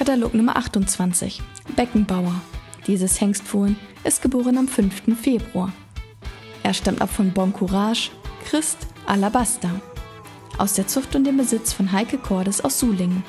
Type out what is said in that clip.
Katalog Nummer 28. Beckenbauer. Dieses Hengstfohlen ist geboren am 5. Februar. Er stammt ab von Bon Courage, Christ, Alabaster. Aus der Zucht und dem Besitz von Heike Cordes aus Sulingen.